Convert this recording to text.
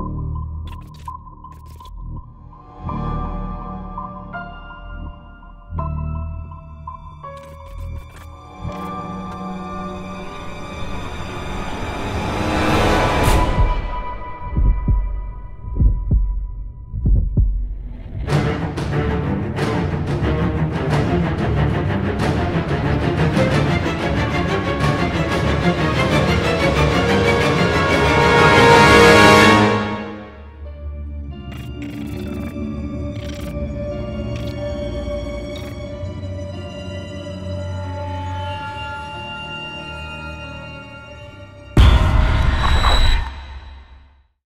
you